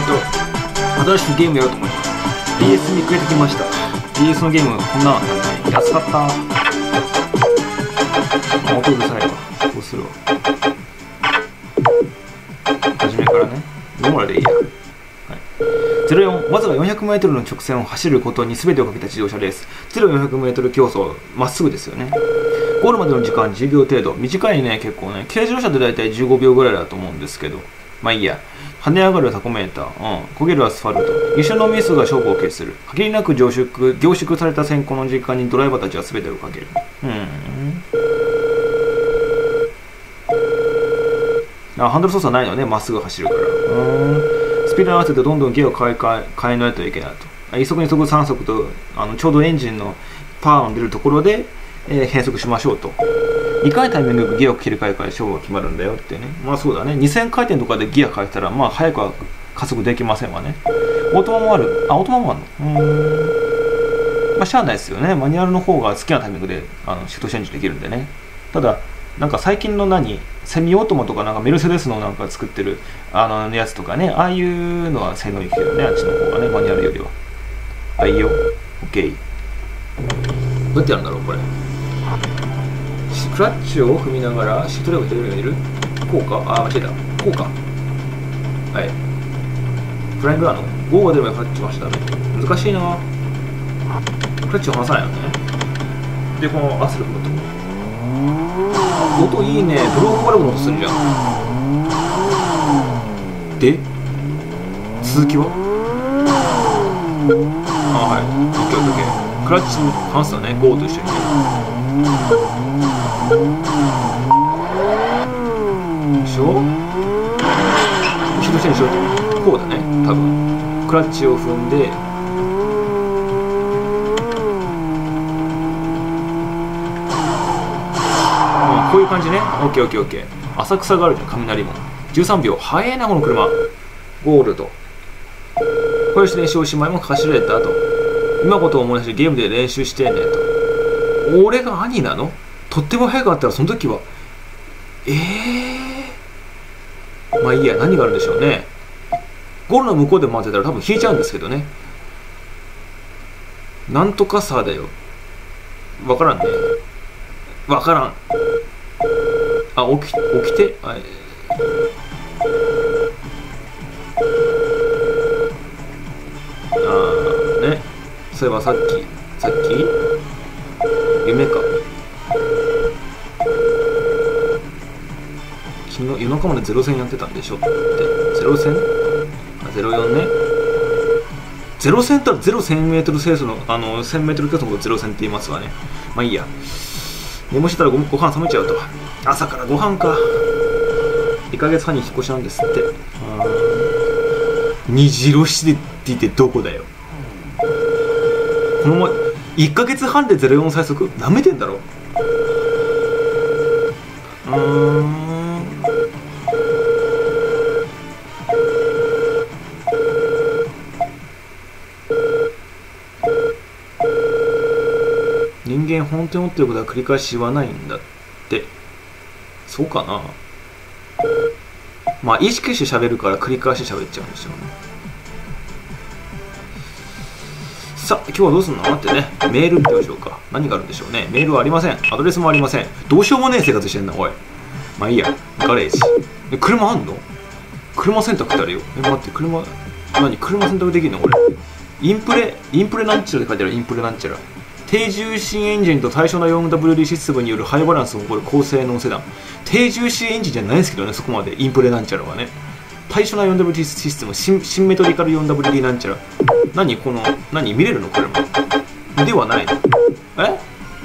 っ、と新しくゲームやろうと思います。DS にくれてきました。DS のゲームこんな安かった。音うるさいわどうするわ。初めからね。ノーマルでいいや、はい、04わずか 400m の直線を走ることに全てをかけた自動車レース。0400m 競争まっすぐですよね。ゴールまでの時間10秒程度。短いね結構ね。軽自動車で大体15秒ぐらいだと思うんですけど。まあいいや跳ね上がるタコメーター、うん、焦げるアスファルト。一緒のミスが勝負を決する。限りなく凝縮凝縮された先行の時間にドライバーたちは全てをかける。うん。あハンドル操作ないのね。まっすぐ走るから。うん。スピードに合わせてどんどんギアを変え変え変えないといけないと。一速二速三速とあのちょうどエンジンのパワーの出るところで、えー、変速しましょうと。いかにタイミングでギアを切り替えから勝負が決まるんだよってね。まあそうだね。2000回転とかでギア変えたらまあ早くは加速できませんわね。オートマもある。あオートマもあるの？うん。まあしゃあないですよね。マニュアルの方が好きなタイミングであのシフトチェンジできるんでね。ただなんか最近の何？セミオートマとかなんかメルセデスのなんか作ってるあのやつとかね。ああいうのは性能いいけどね。あっちの方がねマニュアルよりは。はいよ。OK どうやってやるんだろうこれ。クラッチを踏みながらシートレバー左上にいる？こうかあ間違えた。こうかはい。フライングラーの？5が出ればクラッチ回しちゃダメ難しいな。クラッチを離さないのね。でこのアスル踏むと音いいね。ブロークバルブの音するじゃん。で続きは？あはい。オッケーオッケークラッチ離すだね。5と一緒にしょ？後ろ下にしようこうだね多分クラッチを踏んでこういう感じね。オッケーオッケーオッケー。浅草があるじゃん、雷も。13秒。早えな、この車。ゴールド。これして練習おしまいも走れたと。今ことを思い出してゲームで練習してねと。俺が兄なの？とっても早かったらその時は。ええー？まあいいや、何があるんでしょうね。ゴールの向こうで待ってたら多分引いちゃうんですけどね。なんとかさだよ。わからんね。わからん。あ、起き、起きて、ああね。そういえばさっき、さっき？夢か。夜中までゼロ戦やってたんでしょって。ゼロ戦？あ、ゼロ四ね？ゼロ戦ってゼロ千メートルセースの、あの、千メートル競争のことゼロ戦って言いますわね。まあいいや。寝もしてたらごご飯冷めちゃうと。朝からご飯か。1ヶ月半に引っ越しなんですって。虹色してって言ってどこだよ。このまま1ヶ月半で04最速？なめてんだろ。うーん。人間本当に思ってることは繰り返し言わないんだって。そうかな。まあ意識して喋るから繰り返し喋っちゃうんでしょうね。さあ今日はどうすんの？待ってね。メール見てみましょうか。何があるんでしょうね。メールはありません。アドレスもありません。どうしようもねえ生活してんなおい。まあいいや。ガレージ。え車あんの？車選択ってあるよ。え待って車何？車選択できるのこれ。インプレインプレなんちゃらって書いてある。インプレなんちゃら。低重心エンジンと対象な 4WD システムによるハイバランスを誇る高性能セダン。低重心エンジンじゃないですけどねそこまで。インプレなんちゃらはね。対象な 4WD システムシンシンメトリカル 4WD なんちゃら。何この何見れるのこれも。ではないえ？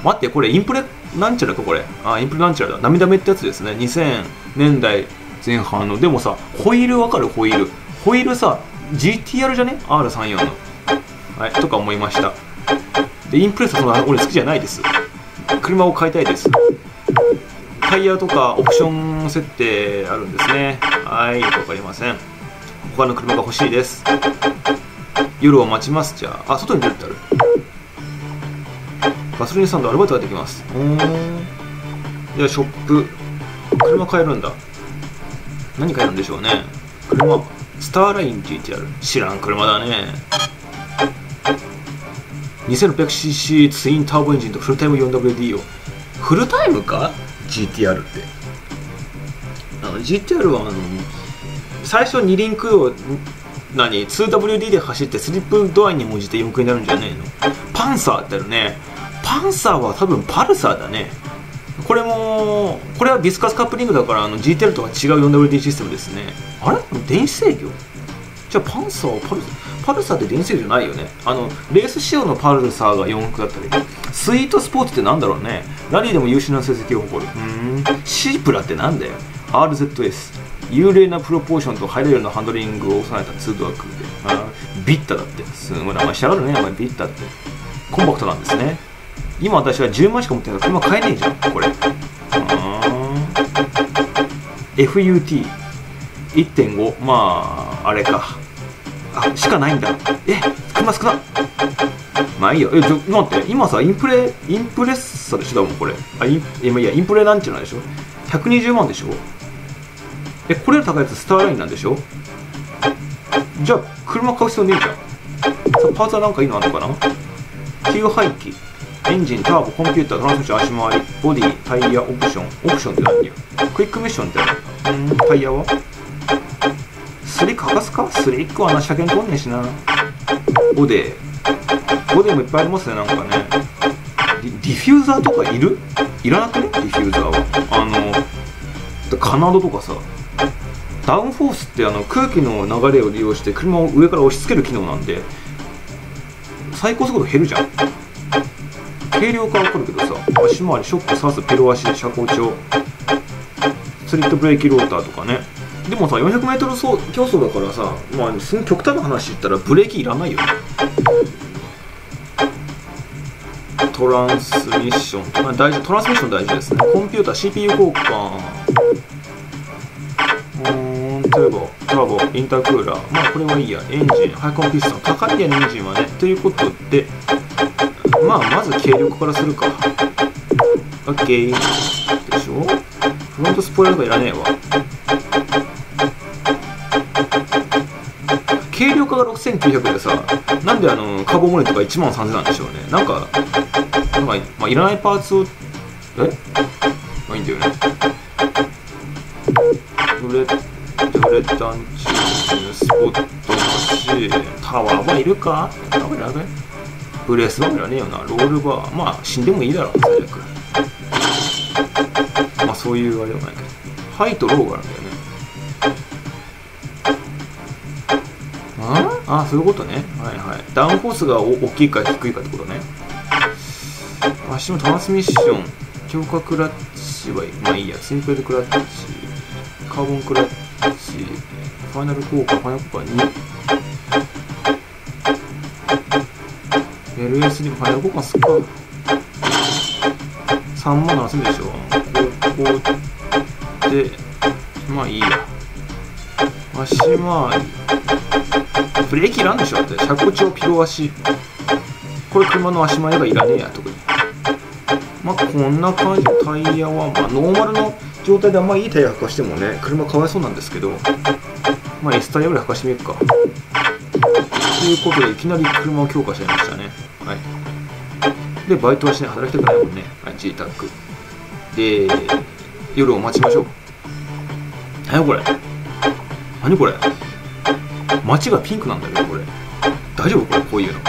待ってこれインプレなんちゃらかこれ。あインプレなんちゃらだ。涙目ってやつですね。2000年代前半の。でもさホイールわかる？ホイール。ホイールさ GTR じゃね？R34 の。はいとか思いました。でインプレッサその俺好きじゃないです。車を買いたいです。タイヤとかオプション設定あるんですね。はいよくわかりません。他の車が欲しいです。夜を待ちます。じゃああ外に出るってある。ガソリンスタンドアルバイトができます。うんじゃあショップ。車買えるんだ。何買えるんでしょうね。車。スターライン GTR 知らん車だね。2600cc ツインターボエンジンとフルタイム 4WD を。フルタイムか？GTR って。あの GTR はあの最初2輪駆動何？2WD で走ってスリップドアに応じて4駆になるんじゃねえの？パンサーってあるね。パンサーは多分パルサーだね。これもこれはディスカスカップリングだからあの GTR とは違う 4WD システムですね。あれ？電子制御？じゃあパンサーはパルサー？パルサーって電子制御じゃないよね？あのレース仕様のパルサーが4駆だったり。スイートスポーツってなんだろうね？ラリーでも優秀な成績を誇る。うん。シープラってなんだよ？RZS 幽霊なプロポーションとハイレベルなハンドリングを収めた2ドアクで。あビッタだって。すごい名前しゃがるね。お前ビッタって。コンパクトなんですね。今私は10万しか持ってないから車買えねえじゃんこれ。FUT1.5 まああれかあしかないんだ。え車少な。まあいいよ。えちょ待って。今さインプレインプレッサでしょだもんこれ。あインいや。インプレなんちゅうのでしょ？120万でしょ？えこれより高いやつスターラインなんでしょ？じゃあ車買う必要ねえじゃん。さパーツはなんかいいのあるのかな？給排気。エンジン、ターボ、コンピューター、トランスミッション、足回り、ボディ、タイヤ、オプション。オプションって何や？クイックミッションって何？うん、タイヤは？スリック剥がすか？スリックはな、車検取んねえしな。ボディ。ボディもいっぱいありますね、なんかね。ディディフューザーとかいる？いらなくね？ディフューザーは。あの、カナードとかさ、ダウンフォースってあの空気の流れを利用して車を上から押し付ける機能なんで最高速度減るじゃん軽量化は分かるけどさ足回りショックサースペロ足で車高調スリットブレーキローターとかねでもさ 400m 競争だからさまあすごい極端な話言ったらブレーキいらないよ。ねトランスミッション、まあ、大事トランスミッション大事ですね。コンピューター CPU 交換。うんトーボターボインタークーラー。まあこれはいいや。エンジンハイコンピストン。高いやのエンジンはねということでまあまず軽量化からするか。OK でしょ。フロントスポイラーとかいらねえわ。軽量化が6900でさなんであのカーボンモレとか1万3000なんでしょうね。なんかなんか、まあ、いらないパーツをえ？まあいいんだよね。ウレウレタンチースポットマシータワーはいるか？タワーいらない？ブレースバーいらねえよな。ロールバー。まあ死んでもいいだろう最悪。まあそういうあれでもないけど。ハイとローがあるんだよああそういうことね。はいはい。ダウンフォースが大きいか低いかってことね。足もトランスミッション。強化クラッチはまあいいや。シンプルクラッチ。カーボンクラッチ。ファイナル効果ファイナル効果2 LSD ファイナル効果すか3万7000でしょ。ここでまあいいや。足回りブレーキいらんでしょって。車高調ピロ足。これ車の足前がいらねえや特に。まあこんな感じのタイヤはまあノーマルの状態であんまいいタイヤ履かしてもね車かわいそうなんですけど。まあ S タイヤぐらい履かしてみようか。ということでいきなり車を強化しちゃいましたね。はい。でバイトはしない働きたくないもんね。はい G タックで夜を待ちましょう。何これ？何これ？街がピンクなんだけどこれ。大丈夫？これこういうの。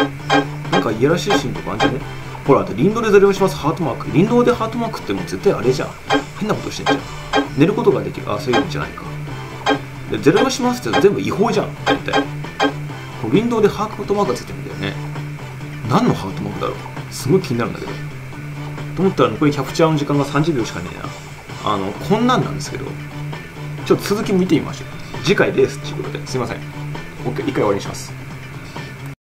なんかいやらしいシーンとかあんじゃね？ほらあと林道でゼロしますハートマーク。林道でハートマークってもう絶対あれじゃん。変なことしてんじゃん。寝ることができる。あそういうんじゃないか。でゼロしますって全部違法じゃん。大体林道でハートマークがついてるんだよね。何のハートマークだろう？すごい気になるんだけど。と思ったら残りキャプチャーの時間が30秒しかねえな。あのこんなんなんですけど。ちょっと続き見てみましょう。次回レースっていうことで。すいません。OK 一回終わりにします。